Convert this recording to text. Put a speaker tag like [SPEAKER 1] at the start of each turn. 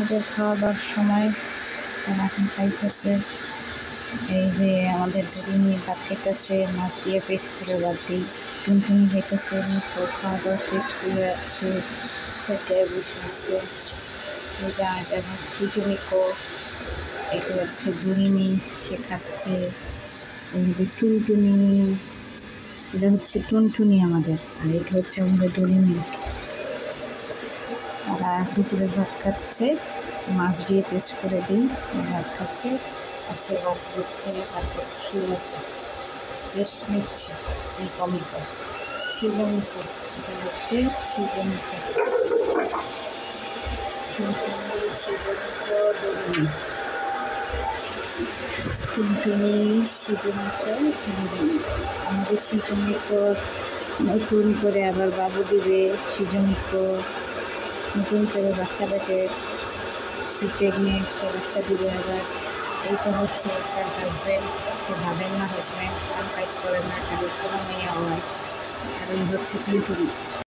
[SPEAKER 1] ওদের খাওয়া দাওয়ার সময় তারা এখন খাইতেছে এই যে আমাদের দুদিনই ভাত খাইতেছে, মাছ দিয়ে পেস্ট করে ভাত দিই। টুনটুনি খাইতেছে তো খাওয়া দাওয়া শেষ করে সে সেটাই বসে আছে এটা এটা হচ্ছে টুমিকো এটা হচ্ছে সে খাচ্ছে। টুনটুনি, এটা হচ্ছে টুনটুনি আমাদের, আর এটা হচ্ছে আমাদের ডুরিমি তারা দুপুরে ভাত খাচ্ছে, মাছ দিয়ে পেস্ট করে দিই ভাত খাচ্ছে, আর সে দুধ খেয়ে তারপর শুয়ে আছে রেস্ট নিচ্ছে এই কমিকো এটা হচ্ছে শিবমিকো আমাদের শিবমিকো নতুন করে আবার বাবু দিবে শিবমিকো নতুন করে বাচ্চা পেটে সে প্রেগনেন্ট সে বাচ্চা দিবে আবার। এই তো হচ্ছে তার হাজব্যান্ড সে ভাবেন না হাজব্যান্ড কাজ করেন না, কারণ কোনো মেয়ে হয়। কারণ হচ্ছে টুনটুনি